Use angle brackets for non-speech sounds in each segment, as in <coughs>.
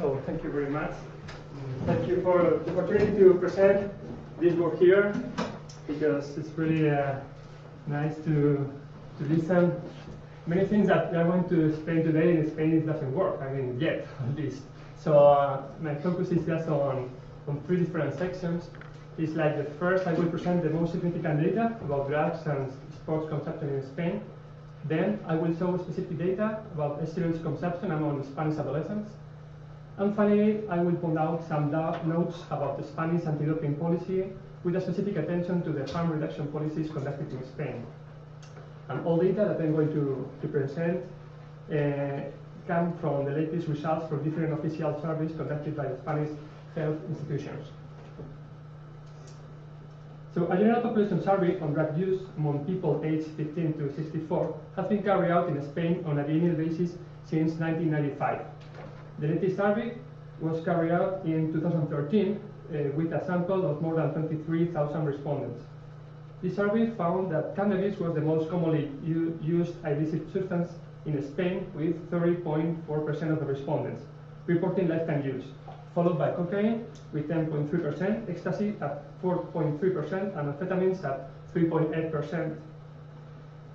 So thank you very much. Thank you for the opportunity to present this work here because it's really uh, nice to, to listen. Many things that I want to explain today in Spain doesn't work, I mean, yet <laughs> at least. So uh, my focus is just on, on three different sections. It's like the first, I will present the most significant data about drugs and sports consumption in Spain. Then I will show specific data about steroids consumption among Spanish adolescents. And finally, I will point out some notes about the Spanish anti-doping policy with a specific attention to the harm reduction policies conducted in Spain. And all data that I'm going to, to present uh, come from the latest results from different official surveys conducted by the Spanish health institutions. So a general population survey on drug use among people aged 15 to 64 has been carried out in Spain on a biennial basis since 1995. The latest survey was carried out in 2013 uh, with a sample of more than 23,000 respondents. This survey found that cannabis was the most commonly used illicit substance in Spain with 30.4% of the respondents reporting lifetime use followed by cocaine with 10.3%, ecstasy at 4.3%, and amphetamines at 3.8%. Uh,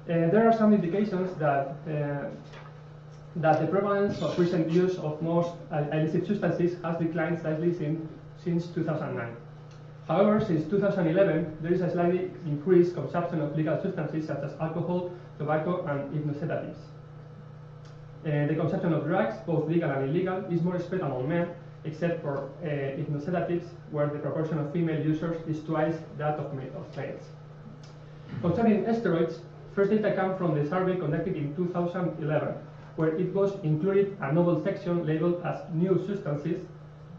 there are some indications that uh, that the prevalence of recent use of most illicit substances has declined slightly since, since 2009. However, since 2011, there is a slightly increased consumption of legal substances such as alcohol, tobacco, and hypnosedatives. Uh, the consumption of drugs, both legal and illegal, is more spread among men, except for uh, hypnosedatives, where the proportion of female users is twice that of males. Concerning steroids, first data come from the survey conducted in 2011, where it was included a novel section labeled as new substances,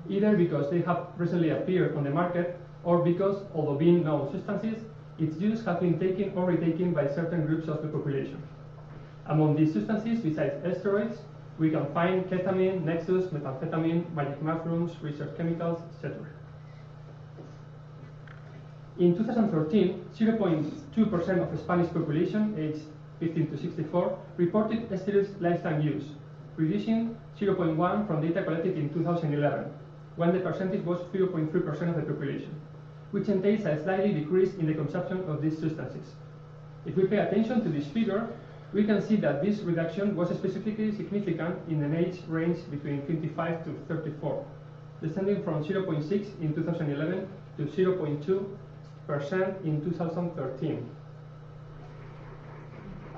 either because they have recently appeared on the market or because, although being known substances, its use has been taken or retaken by certain groups of the population. Among these substances, besides steroids, we can find ketamine, nexus, methamphetamine, magic mushrooms, research chemicals, etc. In 2013, 0.2% of the Spanish population aged 15 to 64 reported steroids lifetime use, reducing 0.1 from data collected in 2011, when the percentage was 0.3% of the population, which entails a slightly decrease in the consumption of these substances. If we pay attention to this figure, we can see that this reduction was specifically significant in an age range between 25 to 34, descending from 0.6 in 2011 to 0.2% in 2013.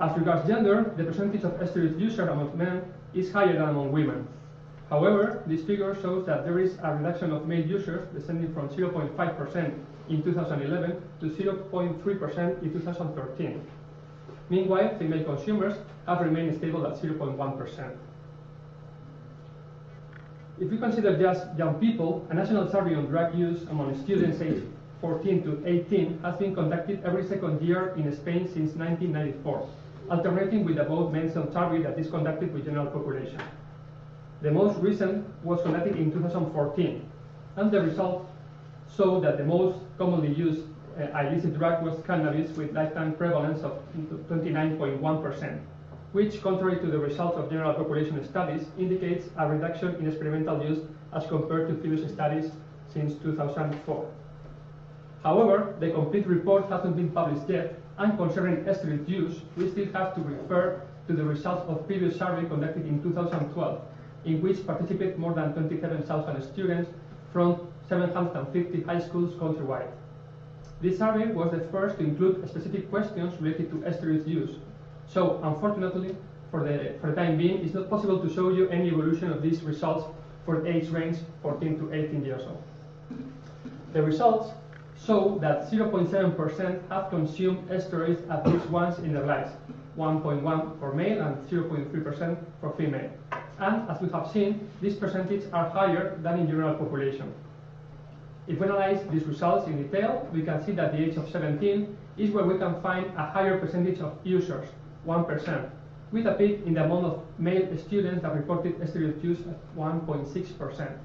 As regards gender, the percentage of steroid users among men is higher than among women. However, this figure shows that there is a reduction of male users descending from 0.5% in 2011 to 0.3% in 2013. Meanwhile, female consumers have remained stable at 0.1%. If we consider just young people, a national survey on drug use among students aged 14 to 18 has been conducted every second year in Spain since 1994, alternating with the above mentioned survey that is conducted with general population. The most recent was conducted in 2014, and the results show that the most commonly used uh, illicit drug was cannabis with lifetime prevalence of 29.1%, which, contrary to the results of general population studies, indicates a reduction in experimental use as compared to previous studies since 2004. However, the complete report hasn't been published yet, and concerning steroid use, we still have to refer to the results of previous survey conducted in 2012, in which participated more than 27,000 students from 750 high schools countrywide. This survey was the first to include specific questions related to steroid use. So, unfortunately, for the, for the time being, it's not possible to show you any evolution of these results for the age range 14 to 18 years old. The results show that 0.7% have consumed steroids at least once in their lives, 1.1 for male and 0.3% for female. And as we have seen, these percentages are higher than in general population. If we analyze these results in detail, we can see that the age of 17 is where we can find a higher percentage of users, 1%, with a peak in the amount of male students that reported steroid use at 1.6%.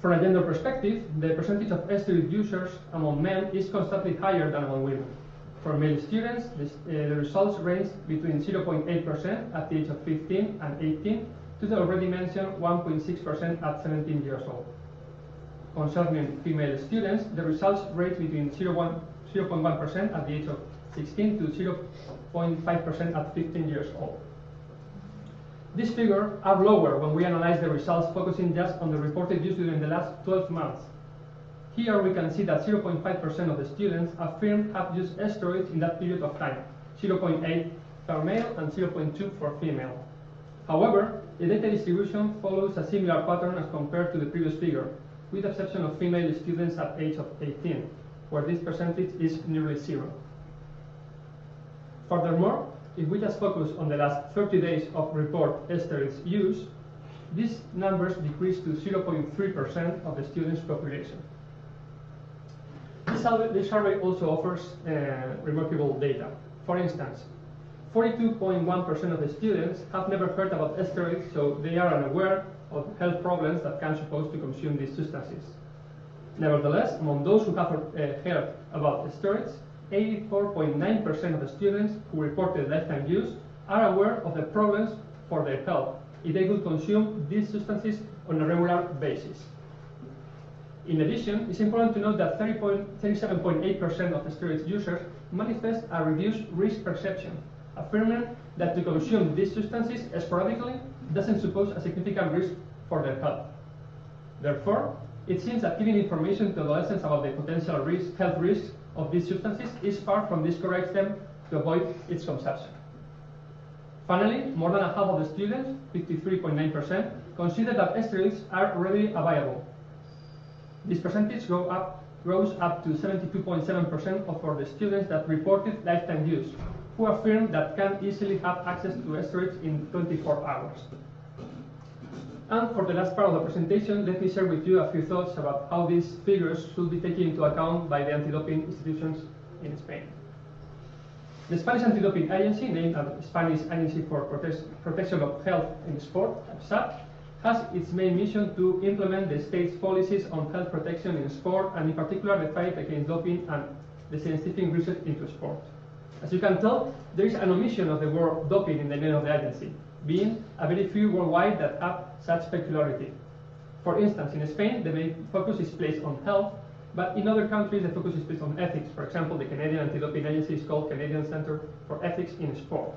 From a gender perspective, the percentage of steroid users among men is constantly higher than among women. For male students, this, uh, the results range between 0.8% at the age of 15 and 18 to the already mentioned 1.6% at 17 years old. Concerning female students, the results range between 0.1% at the age of 16 to 0.5% at 15 years old. These figures are lower when we analyze the results focusing just on the reported use during the last 12 months. Here we can see that 0.5% of the students affirm have used steroids in that period of time, 0.8 for male and 0.2 for female. However, the data distribution follows a similar pattern as compared to the previous figure, with the exception of female students at age of 18, where this percentage is nearly zero. Furthermore, if we just focus on the last 30 days of report steroids use, these numbers decrease to 0.3% of the students' population. This survey also offers uh, remarkable data. For instance, 42.1% of the students have never heard about steroids, so they are unaware of health problems that can suppose to consume these substances. Nevertheless, among those who have uh, heard about steroids, 84.9% of the students who reported lifetime use are aware of the problems for their health if they would consume these substances on a regular basis. In addition, it's important to note that 37.8% of the steroids users manifest a reduced risk perception, affirming that to consume these substances sporadically doesn't suppose a significant risk for their health. Therefore, it seems that giving information to adolescents about the potential risk, health risks of these substances is far from discouraging them to avoid its consumption. Finally, more than a half of the students, 53.9%, consider that steroids are readily available. This percentage grow up, grows up to 72.7% for the students that reported lifetime use, who affirm that can easily have access to steroids in 24 hours. And for the last part of the presentation, let me share with you a few thoughts about how these figures should be taken into account by the anti-doping institutions in Spain. The Spanish Anti-Doping Agency, named the Spanish Agency for Protection of Health in Sport, SAP, has its main mission to implement the state's policies on health protection in sport, and in particular the fight against doping and the scientific research into sport. As you can tell, there is an omission of the word doping in the name of the agency, being a very few worldwide that have such peculiarity. For instance, in Spain, the main focus is placed on health, but in other countries, the focus is placed on ethics. For example, the Canadian Anti-Doping Agency is called Canadian Center for Ethics in Sport.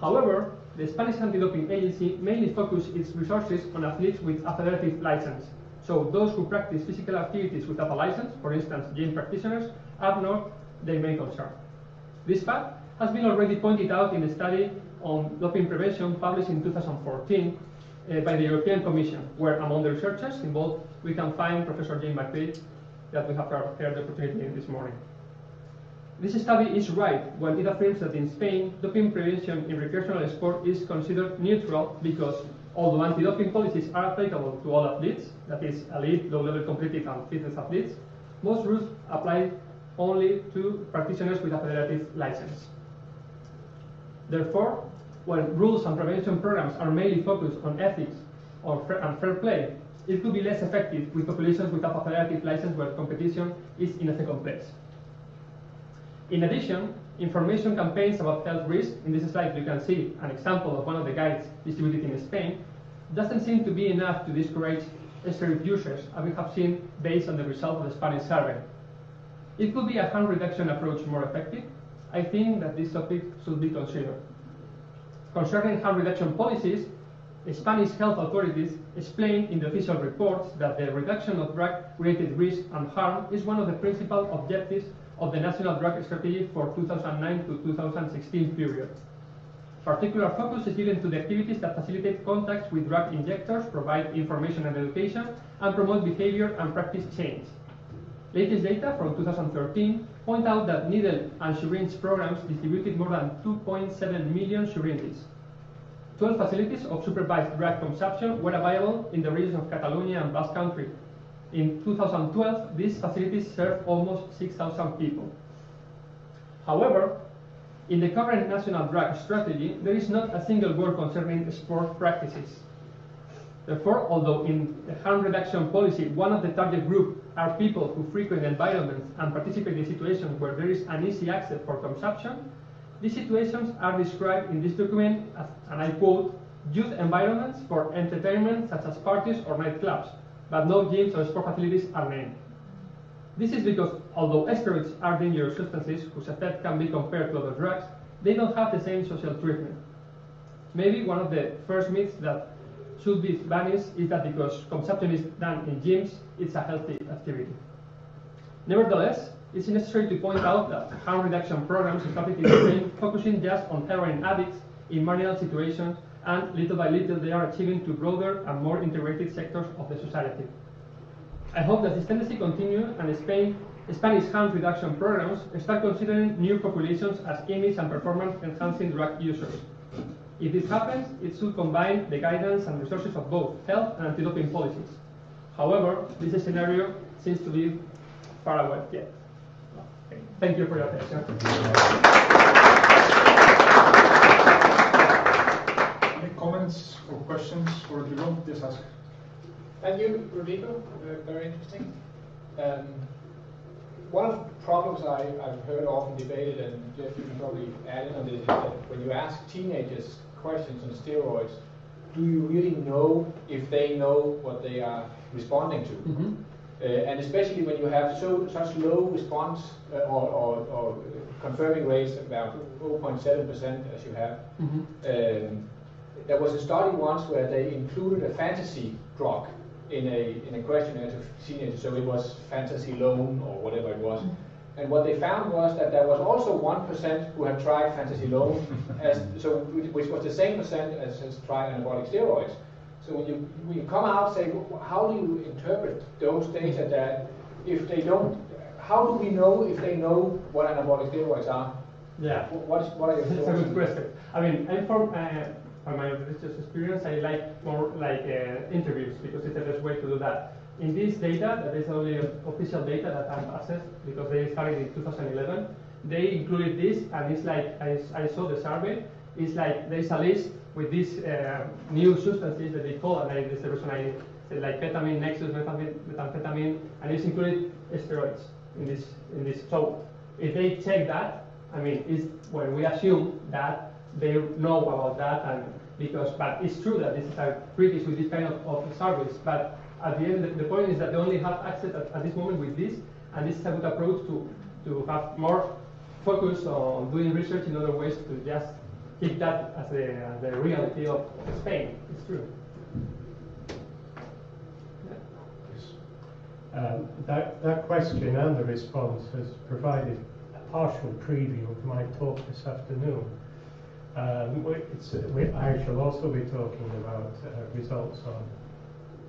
However, the Spanish Anti-Doping Agency mainly focuses its resources on athletes with a federative license. So those who practice physical activities without a license, for instance, gym practitioners, are not their main concern. This fact has been already pointed out in the study on doping prevention published in 2014 uh, by the European Commission, where among the researchers involved we can find Professor Jane McVeigh that we have heard the opportunity this morning. This study is right when it affirms that in Spain, doping prevention in recreational sport is considered neutral because although anti-doping policies are applicable to all athletes, that is, elite, low-level competitive and fitness athletes, most rules apply only to practitioners with a federative license. Therefore, when rules and prevention programs are mainly focused on ethics or fair and fair play, it could be less effective with populations without a federative license where competition is in a second place. In addition, information campaigns about health risk, in this slide you can see an example of one of the guides distributed in Spain, doesn't seem to be enough to discourage steroid users, as we have seen based on the result of the Spanish survey. It could be a harm reduction approach more effective. I think that this topic should be considered. Concerning harm reduction policies, Spanish health authorities explain in the official reports that the reduction of drug-related risk and harm is one of the principal objectives of the National Drug Strategy for 2009 to 2016 period. Particular focus is given to the activities that facilitate contacts with drug injectors, provide information and education, and promote behavior and practice change. Latest data from 2013 point out that needle and syringe programs distributed more than 2.7 million syringes. 12 facilities of supervised drug consumption were available in the regions of Catalonia and Basque Country. In 2012, these facilities served almost 6,000 people. However, in the current national drug strategy, there is not a single word concerning sport practices. Therefore, although in the harm reduction policy, one of the target group are people who frequent environments and participate in situations where there is an easy access for consumption, these situations are described in this document as, and I quote, youth environments for entertainment such as parties or nightclubs, but no gyms or sport facilities are named. This is because although steroids are dangerous substances whose effect can be compared to other drugs, they don't have the same social treatment. Maybe one of the first myths that should be banished is that because consumption is done in gyms, it's a healthy activity. Nevertheless, it's necessary to point out that harm reduction programs started in Spain <coughs> focusing just on heroin addicts in marginal situations, and little by little they are achieving to broader and more integrated sectors of the society. I hope that this tendency continues and Spain, Spanish harm reduction programs start considering new populations as image and performance enhancing drug users. If this happens, it should combine the guidance and resources of both health and anti-doping policies. However, this scenario seems to be far away yet. Thank you for your attention. Any comments or questions for Rodrigo? Yes, ask. Thank you, Rodrigo. Uh, very interesting. Um, one of the problems I, have heard often debated, and Jeff, you can probably add in on this, is that when you ask teenagers questions on steroids, do you really know if they know what they are responding to? Mm -hmm. uh, and especially when you have so such low response uh, or, or, or, confirming rates about 0.7% as you have. Mm -hmm. um, there was a study once where they included a fantasy drug in a in a questionnaire to teenagers, so it was fantasy loan or whatever it was. Mm -hmm. And what they found was that there was also 1% who had tried fantasy loan, <laughs> as, so which was the same percent as has tried anabolic steroids. So when you, when you come out say, how do you interpret those data that if they don't, how do we know if they know what anabolic steroids are? Yeah. What, is, what are your <laughs> That's a good question. I mean, I'm from, uh, from my religious experience, I like more like uh, interviews because it's the best way to do that. In this data, that is only official data that I've accessed because they started in 2011, they included this and it's like, I, I saw the survey, it's like there's a list with these uh, new substances that they call, and I, this is the reason I said like ketamine, nexus, methamphetamine, and it's included steroids in this, in this. So if they check that, I mean, it's when we assume that they know about that, and because, but it's true that this is a previous with this kind of, of surveys, but at the end, the, the point is that they only have access at, at, this moment with this, and this is a good approach to, to have more focus on doing research in other ways to just keep that as the, the reality of Spain. It's true. Um, that, that question and the response has provided a partial preview of my talk this afternoon. Um, we, I shall also be talking about uh, results on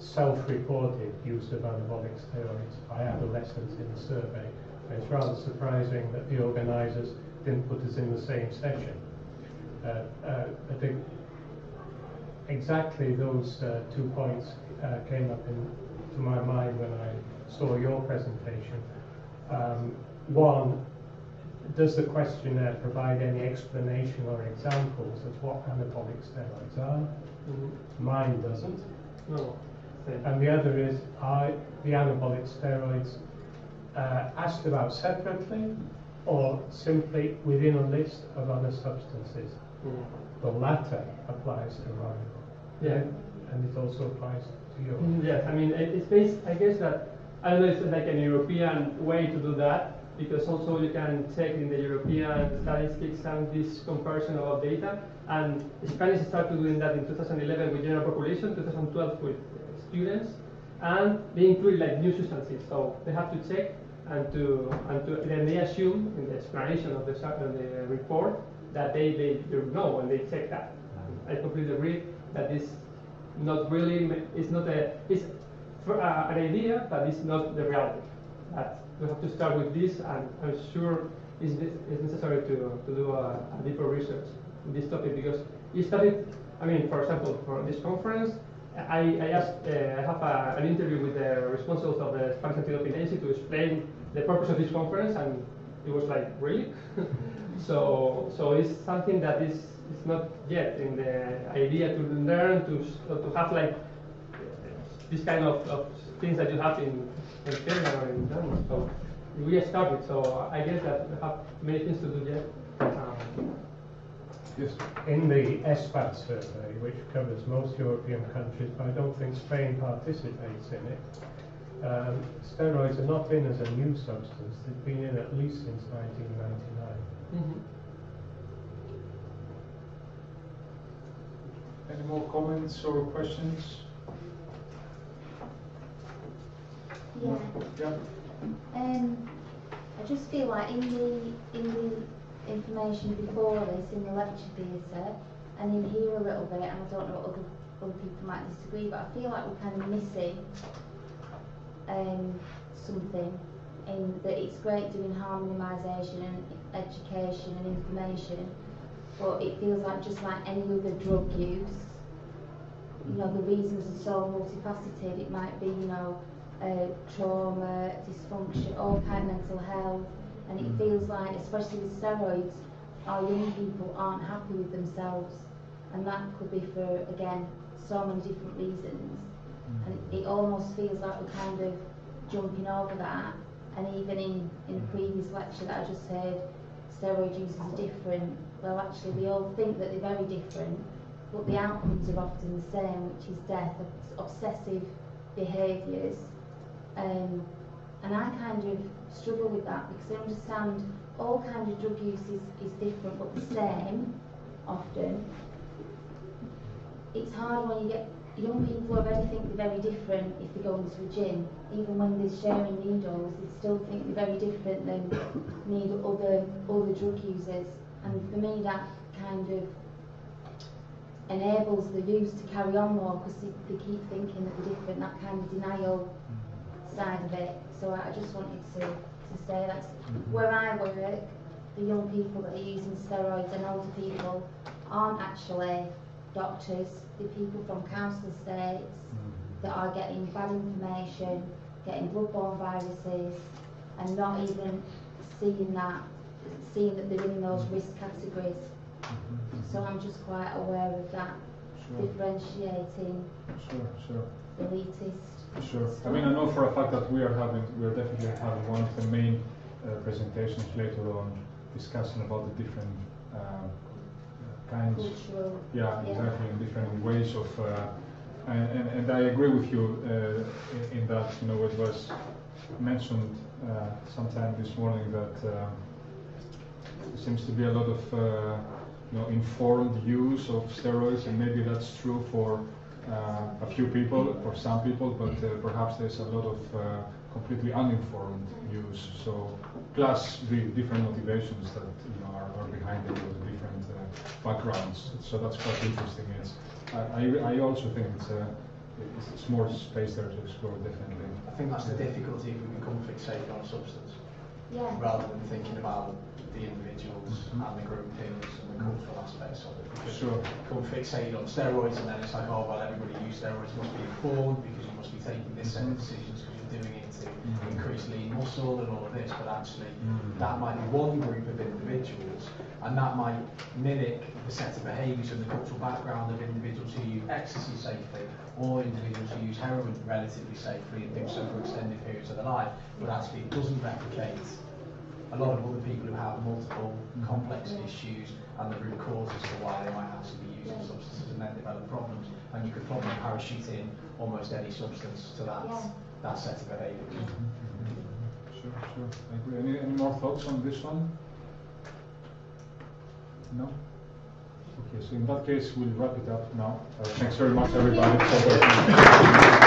self-reported use of anabolic steroids by adolescents in the survey. It's rather surprising that the organisers didn't put us in the same session. Uh, uh, I think exactly those uh, two points uh, came up into my mind when I saw your presentation. Um, one, does the questionnaire provide any explanation or examples of what anabolic steroids are? Mm -hmm. Mine doesn't. No. And the other is, are the anabolic steroids uh, asked about separately or simply within a list of other substances? Mm. The latter applies to Ryan. Yeah. And it also applies to you. Mm, yes, I mean, it's based, I guess that, I don't know if it's like an European way to do that, because also you can check in the European statistics and this comparison of data. And Spanish started doing that in 2011 with general population, 2012 with students, and they include like new substances. So they have to check and to and to then they assume in the explanation of the of the report that they they, they know and they check that. I completely agree that this not really it's not a it's for, uh, an idea, but it's not the reality. That we have to start with this, and I'm sure it's, it's necessary to, to do a, a deeper research in this topic because it started. I mean, for example, for this conference, I, I asked, uh, I have a, an interview with the responsible of the Spanish Anti-Doping Agency to explain the purpose of this conference, and it was like, really? <laughs> so, so it's something that is, is not yet in the idea to learn, to, to have like this kind of, of things that you have in, in Finland or in Denmark. So we started, so I guess that we have many things to do yet. Yes. In the ESPAD survey, which covers most European countries, but I don't think Spain participates in it, um, steroids are not in as a new substance. They've been in at least since 1999. Mhm. Any more comments or questions? Yeah. Yeah. Um, I just feel like in the in the information before this, in the lecture theatre, and in here a little bit, and I don't know other other people might disagree, but I feel like we're kind of missing um, something in that it's great doing harm minimisation and education and information, but it feels like just like any other drug use, you know, the reasons are so multifaceted. It might be, you know, uh, trauma, dysfunction, all kind of mental health, and it feels like, especially with steroids, our young people aren't happy with themselves, and that could be for again so many different reasons, and it, almost feels like we're kind of jumping over that, and even in in the previous lecture that I just heard, steroid users are different. Well, actually, we all think that they're very different, but the outcomes are often the same, which is death, obsessive behaviours. Um, and I kind of struggle with that because I understand all kind of drug use is, is different but the same often. It's hard when you get young people already think they're very different if they go into a gym. Even when they're sharing needles, they still think they're very different than need other other drug users. And for me that kind of enables the use to carry on more because they, they keep thinking that they're different, that kind of denial mm. Side of it. So I, I just wanted to, to say that's mm-hmm. where I work, the young people that are using steroids and older people aren't actually doctors, they're people from council estates mm-hmm. that are getting bad information, getting bloodborne viruses and not even seeing that, seeing that they're in those risk categories. Mm-hmm. So I'm just quite aware of that, Sure, differentiating sure, sure. elitist. Sure. I mean, I know for a fact that we are having, we are definitely having one of the main uh, presentations later on discussing about the different uh, kinds. Cultural, Yeah, Yeah. exactly, in different ways of, uh, and, and, and I agree with you uh, in, in that, you know, it was mentioned uh, sometime this morning that uh, there seems to be a lot of, uh, you know, informed use of steroids, and maybe that's true for a few people, for some people, but uh, perhaps there's a lot of uh, completely uninformed use. So, plus the different motivations that you know are, are behind it, or the different uh, backgrounds. So that's quite interesting. It's, I, I, also think it's, uh, it's, more space there to explore, definitely. I think that's the difficulty if we become fixated on substance, yeah. rather than thinking about the individuals Mhm. and the groupings and the cultural aspects of it. Because Sure. we become fixated on steroids and then it's like, oh, well, everybody who uses steroids must be informed because you must be taking this set of Mhm. decisions because you're doing it to Mhm. increase lean muscle and all of this, but actually Mhm. that might be one group of individuals and that might mimic the set of behaviours and the cultural background of individuals who use ecstasy safely or individuals who use heroin relatively safely and do so for extended periods of their life, but actually it doesn't replicate a lot of other people who have multiple complex Yeah. issues and the root causes for why they might actually be using Yeah. substances and then develop problems. And you could probably parachute in almost any substance to that, Yeah. That set of behaviours. Sure, sure. I agree. Any, any more thoughts on this one? No? Okay, so in that case, we'll wrap it up now. Uh, thanks very much, everybody,